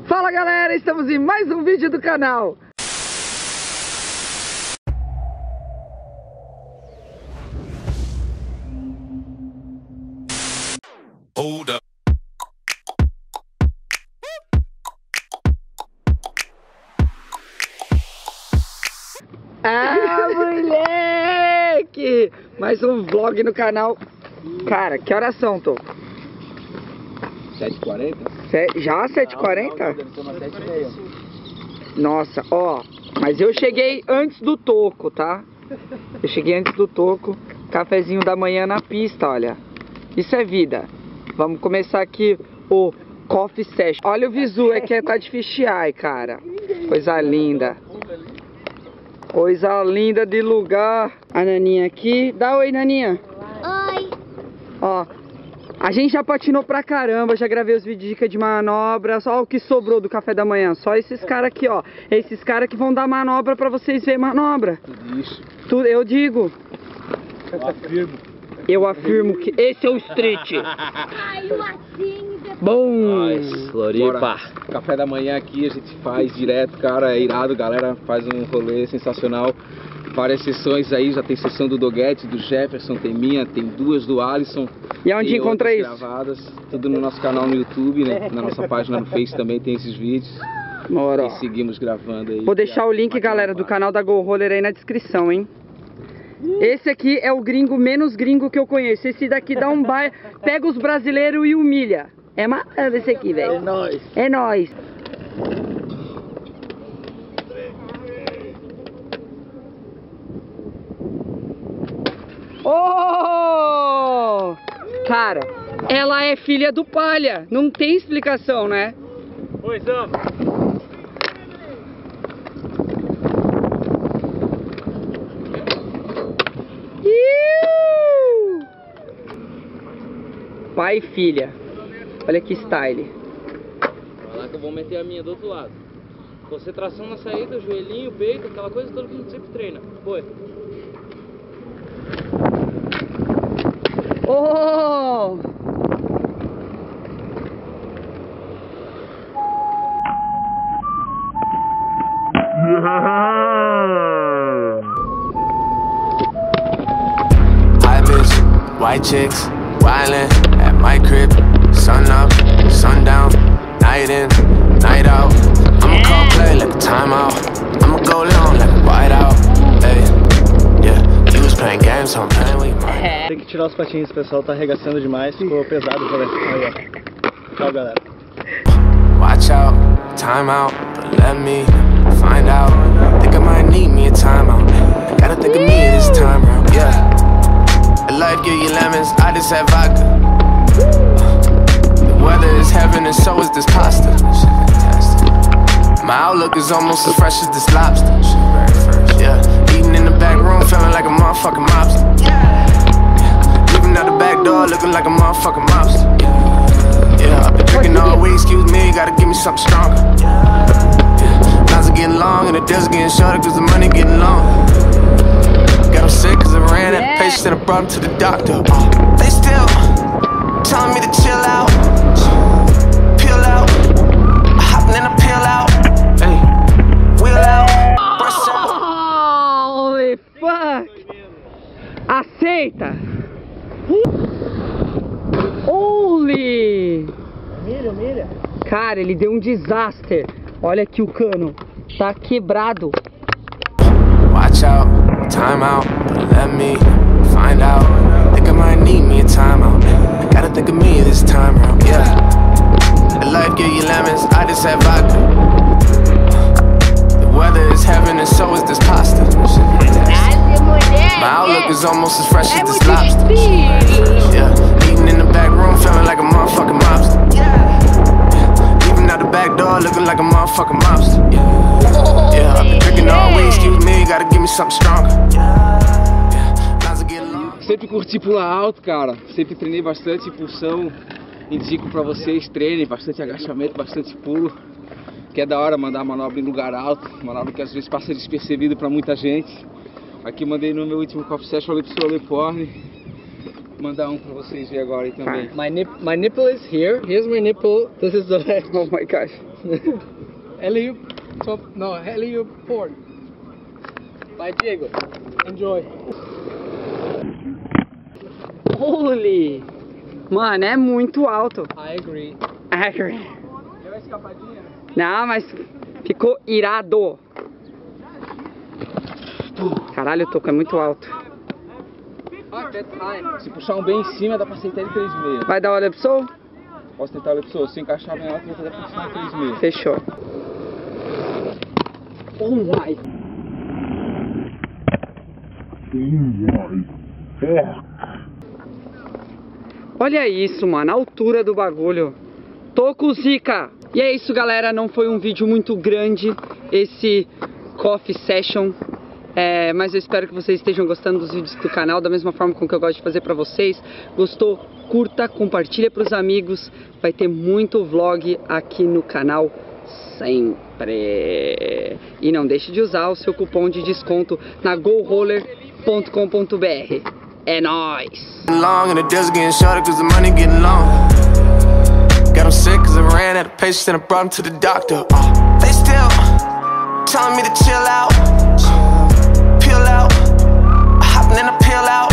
Fala galera, estamos em mais um vídeo do canal. Hold up. Ah, moleque! Mais um vlog no canal. Cara, que horas são, Tô? 7h40? Se- Já 7h40? Deve ser umas 7h30. Nossa, ó. Mas eu cheguei antes do toco, tá? Eu cheguei antes do toco. Cafezinho da manhã na pista, olha. Isso é vida. Vamos começar aqui o Coffee Session. Olha o visu, é que tá de fish eye, cara. Coisa linda. Coisa linda de lugar. A Naninha aqui. Dá oi, Naninha. Oi. Ó, a gente já patinou pra caramba, já gravei os vídeos de dica de manobra, só o que sobrou do café da manhã, só esses caras aqui, ó. Esses caras que vão dar manobra pra vocês verem manobra. Tudo isso. Tu, eu digo, Eu afirmo. eu afirmo que esse é o street. Caiu assim. Bom. Floripa. Café da manhã aqui a gente faz direto, cara, é irado, galera faz um rolê sensacional. Várias sessões aí, já tem sessão do Doguete, do Jefferson, tem minha, tem duas do Alisson. E aonde tem encontra isso? gravadas, tudo no nosso canal no YouTube, né? Na nossa página no Face também tem esses vídeos. Moro, E seguimos gravando aí. Vou deixar o link, galera, do canal da Go Roller aí na descrição, hein? Esse aqui é o gringo menos gringo que eu conheço. Esse daqui dá um baile, pega os brasileiros e humilha. É malandro esse aqui, velho. É nóis. É nóis. Cara, ela é filha do Palha. Não tem explicação, né? Pois. Iu! Pai e filha. Olha que style. Vai lá que eu vou meter a minha do outro lado. Concentração na saída, joelhinho, peito, aquela coisa toda que a gente sempre treina. Foi. White chicks, wildin' at my crib. Sun up, sundown, night in, night out. I'ma call play like a timeout. I'ma go long like a whiteout. Hey, yeah, you was playing games, so I'm playing with you. Tem que tirar os patinhos, pessoal tá arregaçando demais, ficou pesado pra ver. Aí, ó. Tchau, galera. Watch out, time out, but let me find out. Think I might need me a timeout. Gotta think of me this time around, yeah. Life give you lemons, I just have vodka. The weather is heaven and so is this pasta. My outlook is almost as fresh as this lobster. Yeah. Eating in the back room, feeling like a motherfucking mobster. Leaving out the back door, looking like a motherfucking mobster. Yeah, I've been drinking all week, excuse me, gotta give me something stronger. Lines are getting long and the deals are getting shorter cause the money getting long. Got them sick cause I brought them to the doctor. Uh, they still telling me to chill out, peel out, hopping in a peel out, hey, wheel out, brush out. Holy fuck! Aceita! Holy! Milha, milha. Cara, ele deu um desastre. Olha aqui o cano. Tá quebrado. Watch out, time out, but let me find out. Think I might need me a timeout. Gotta think of me this time around, yeah. And life give you lemons, I just have vodka. The weather is heaven and so is this pasta. My outlook is almost as fresh as this lobster. Yeah, eating in the back room, feeling like a motherfucking mobster. Yeah, leaving out the back door, looking like a motherfucking mobster. Yeah, yeah I've been drinking all week, excuse me, gotta give me something stronger. Sempre curti pular alto, cara. Sempre treinei bastante impulsão. Indico pra vocês, treinem bastante agachamento, bastante pulo. Que é da hora mandar manobra em lugar alto. Manobra que às vezes passa despercebido pra muita gente. Aqui mandei no meu último coffee session, falei pro Leporne. mandar um pra vocês verem agora aí também. Tá. My nip, my nipple is here. Here's my nipple. This is the leg. Oh my gosh. Helio top. No, Helio port. Bye, Diego. Enjoy. Holy! Mano, é muito alto. I agree. Agree. Deu escapadinha? Não, mas ficou irado. Caralho, o toco é muito alto. Se puxar um bem em cima, dá pra aceitar ele 3,5. Vai dar olha pro sol? Posso tentar olhar pra pessoa? Se encaixar bem alto, vou tentar puxar um 3,5. Fechou. Oh my. Olha isso, mano, a altura do bagulho. Toco zica. E é isso, galera. Não foi um vídeo muito grande esse coffee session. É, mas eu espero que vocês estejam gostando dos vídeos do canal da mesma forma com que eu gosto de fazer pra vocês. Gostou? Curta, compartilha pros amigos. Vai ter muito vlog aqui no canal sempre. E não deixe de usar o seu cupom de desconto na goroller.com.br. and ice. Long in the desert getting shorter cause the money getting long. Got him sick cause I ran out of patience and I brought him to the doctor. Uh, they still telling me to chill out, peel out. Hopping in a peel out.